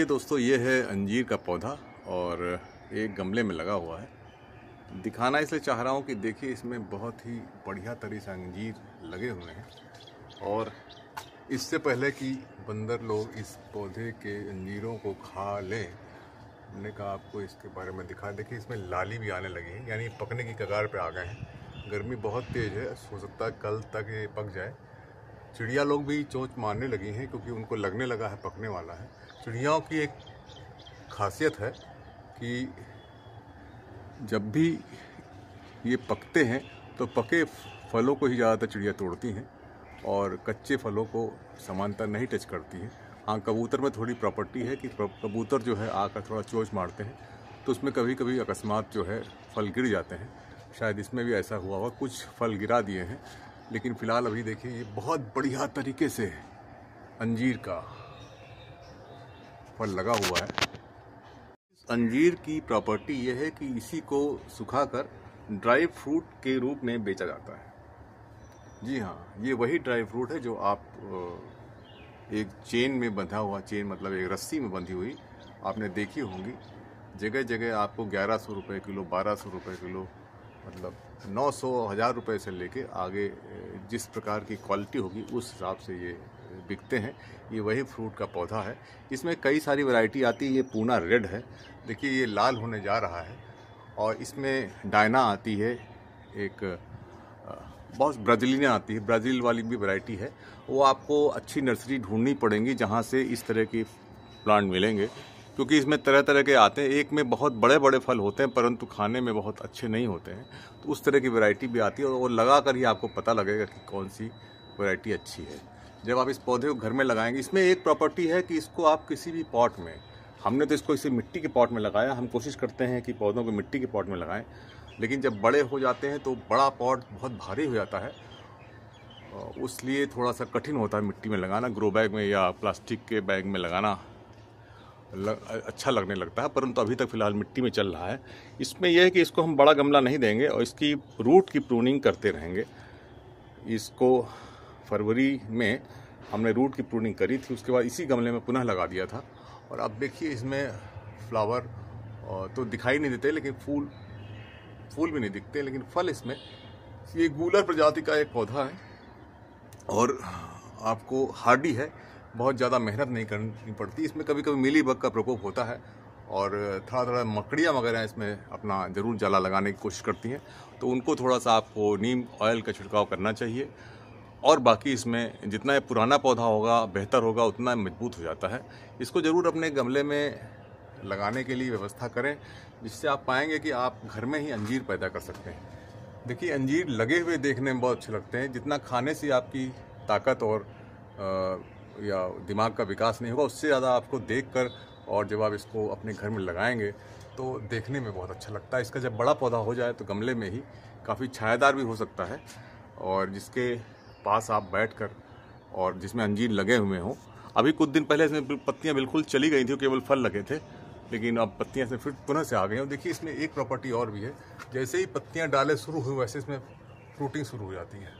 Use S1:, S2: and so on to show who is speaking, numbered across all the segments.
S1: ये दोस्तों, ये है अंजीर का पौधा और एक गमले में लगा हुआ है। दिखाना इसलिए चाह रहा हूँ कि देखिए इसमें बहुत ही बढ़िया तरीके से अंजीर लगे हुए हैं और इससे पहले कि बंदर लोग इस पौधे के अंजीरों को खा लें, हमने कहा आपको इसके बारे में दिखा। देखिए इसमें लाली भी आने लगी है, यानी पकने की कगार पे आ गए हैं। गर्मी बहुत तेज़ है, हो सकता है कल तक ये पक जाए। चिड़िया लोग भी चोंच मारने लगी हैं क्योंकि उनको लगने लगा है पकने वाला है। चिड़ियाओं की एक खासियत है कि जब भी ये पकते हैं तो पके फलों को ही ज़्यादातर चिड़िया तोड़ती हैं और कच्चे फलों को समानता नहीं टच करती हैं। हाँ कबूतर में थोड़ी प्रॉपर्टी है कि कबूतर जो है आकर थोड़ा चोच मारते हैं तो उसमें कभी कभी अकस्मात जो है फल गिर जाते हैं। शायद इसमें भी ऐसा हुआ होगा, कुछ फल गिरा दिए हैं, लेकिन फ़िलहाल अभी देखिए, ये बहुत बढ़िया तरीके से अंजीर का। फल लगा हुआ है। अंजीर की प्रॉपर्टी यह है कि इसी को सुखाकर ड्राई फ्रूट के रूप में बेचा जाता है। जी हाँ ये वही ड्राई फ्रूट है जो आप एक चेन में बंधा हुआ, चेन मतलब एक रस्सी में बंधी हुई, आपने देखी होंगी। जगह जगह आपको ग्यारह सौ रुपये किलो, बारह सौ रुपये किलो मतलब नौ सौ, हज़ार रुपये से लेके आगे जिस प्रकार की क्वालिटी होगी, उस हिसाब से ये बिकते हैं, ये वही फ्रूट का पौधा है। इसमें कई सारी वैरायटी आती है, ये पूना रेड है, देखिए ये लाल होने जा रहा है, और इसमें डायना आती है, एक बहुत ब्राज़ीलियन आती है, ब्राज़ील वाली भी वैरायटी है। वो आपको अच्छी नर्सरी ढूंढनी पड़ेंगी जहाँ से इस तरह की प्लांट मिलेंगे, क्योंकि इसमें तरह तरह के आते हैं। एक में बहुत बड़े बड़े फल होते हैं, परंतु खाने में बहुत अच्छे नहीं होते हैं। तो उस तरह की वैरायटी भी आती है, और वो लगा कर ही आपको पता लगेगा कि कौन सी वैरायटी अच्छी है। जब आप इस पौधे को घर में लगाएँगे इसमें एक प्रॉपर्टी है कि इसको आप किसी भी पॉट में हमने तो इसको इसे मिट्टी के पॉट में लगाया हम कोशिश करते हैं कि पौधों को मिट्टी के पॉट में लगाएँ लेकिन जब बड़े हो जाते हैं तो बड़ा पॉट बहुत भारी हो जाता है उसलिए थोड़ा सा कठिन होता है मिट्टी में लगाना ग्रो बैग में या प्लास्टिक के बैग में लगाना लग, अच्छा लगने लगता है परंतु अभी तक फ़िलहाल मिट्टी में चल रहा है। इसमें यह है कि इसको हम बड़ा गमला नहीं देंगे और इसकी रूट की प्रूनिंग करते रहेंगे। इसको फरवरी में हमने रूट की प्रूनिंग करी थी, उसके बाद इसी गमले में पुनः लगा दिया था। और अब देखिए, इसमें फ्लावर तो दिखाई नहीं देते, लेकिन फूल फूल भी नहीं दिखते, लेकिन फल इसमें। ये गूलर प्रजाति का एक पौधा है, और आपको हार्डी है, बहुत ज़्यादा मेहनत नहीं करनी पड़ती। इसमें कभी कभी मिली बग का प्रकोप होता है, और थोड़ा थोड़ा मकड़ियाँ वगैरह इसमें अपना ज़रूर जला लगाने की कोशिश करती हैं। तो उनको थोड़ा सा आपको नीम ऑयल का छिड़काव करना चाहिए। और बाकी इसमें जितना ये पुराना पौधा होगा बेहतर होगा उतना मज़बूत हो जाता है। इसको ज़रूर अपने गमले में लगाने के लिए व्यवस्था करें जिससे आप पाएँगे कि आप घर में ही अंजीर पैदा कर सकते हैं। देखिए अंजीर लगे हुए देखने में बहुत अच्छे लगते हैं। जितना खाने से आपकी ताकत और आ, या दिमाग का विकास नहीं होगा उससे ज़्यादा आपको देख कर और जब आप इसको अपने घर में लगाएँगे तो देखने में बहुत अच्छा लगता है। इसका जब बड़ा पौधा हो जाए तो गमले में ही काफ़ी छायादार भी हो सकता है। और जिसके पास आप बैठ कर और जिसमें अंजीर लगे हुए हों, अभी कुछ दिन पहले इसमें पत्तियाँ बिल्कुल चली गई थी, केवल फल लगे थे, लेकिन अब पत्तियाँ से फिर पुनः से आ गई और देखिए, इसमें एक प्रॉपर्टी और भी है। जैसे ही पत्तियाँ डाले शुरू हुई, वैसे इसमें फ्रूटिंग शुरू हो जाती है।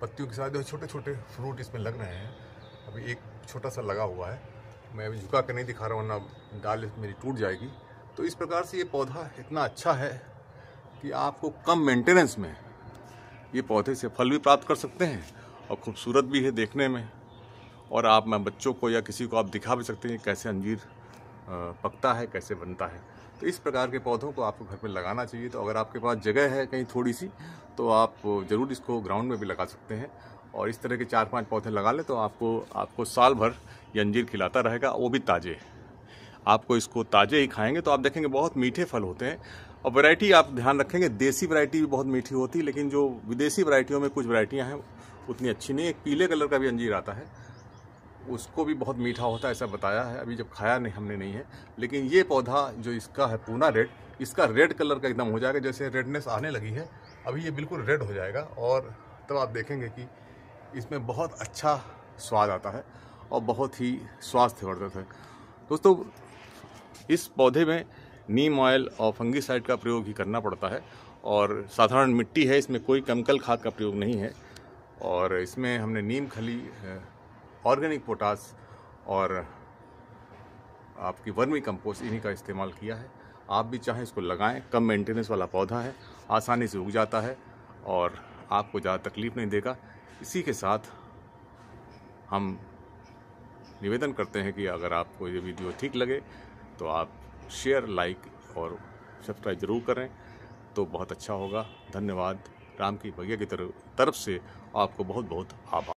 S1: पत्तियों के साथ जो छोटे छोटे फ्रूट इसमें लग रहे हैं, अभी एक छोटा सा लगा हुआ है। मैं अभी झुका कर नहीं दिखा रहा हूँ, वरना डाल मेरी टूट जाएगी। तो इस प्रकार से ये पौधा इतना अच्छा है कि आपको कम मेंटेनेंस में ये पौधे से फल भी प्राप्त कर सकते हैं और खूबसूरत भी है देखने में। और आप, मैं बच्चों को या किसी को आप दिखा भी सकते हैं कैसे अंजीर पकता है, कैसे बनता है। तो इस प्रकार के पौधों को आपको घर में लगाना चाहिए। तो अगर आपके पास जगह है कहीं थोड़ी सी तो आप ज़रूर इसको ग्राउंड में भी लगा सकते हैं। और इस तरह के चार पाँच पौधे लगा लें तो आपको आपको साल भर ये अंजीर खिलाता रहेगा, वो भी ताज़े। आपको इसको ताज़े ही खाएँगे तो आप देखेंगे बहुत मीठे फल होते हैं। और वैरायटी आप ध्यान रखेंगे, देसी वैरायटी भी बहुत मीठी होती है लेकिन जो विदेशी वैरायटियों में कुछ वैरायटियाँ हैं, उतनी अच्छी नहीं। एक पीले कलर का भी अंजीर आता है, उसको भी बहुत मीठा होता है, ऐसा बताया है। अभी जब खाया नहीं, हमने नहीं है। लेकिन ये पौधा जो इसका है, पूना रेड इसका रेड कलर का एकदम हो जाएगा, जैसे रेडनेस आने लगी है, अभी ये बिल्कुल रेड हो जाएगा, और तब आप देखेंगे कि इसमें बहुत अच्छा स्वाद आता है, और बहुत ही स्वास्थ्यवर्धक है। दोस्तों, इस पौधे में नीम ऑयल और फंगीसाइड का प्रयोग ही करना पड़ता है और साधारण मिट्टी है, इसमें कोई केमिकल खाद का प्रयोग नहीं है। और इसमें हमने नीम, खली ऑर्गेनिक पोटास और आपकी वर्मी कंपोस्ट इन्हीं का इस्तेमाल किया है। आप भी चाहें इसको लगाएँ, कम मेंटेनेंस वाला पौधा है, आसानी से उग जाता है और आपको ज़्यादा तकलीफ़ नहीं देगा। इसी के साथ हम निवेदन करते हैं कि अगर आपको ये वीडियो ठीक लगे तो आप शेयर, लाइक और सब्सक्राइब ज़रूर करें। तो बहुत अच्छा होगा। धन्यवाद। राम की भैया की तरफ़ से आपको बहुत बहुत आभार।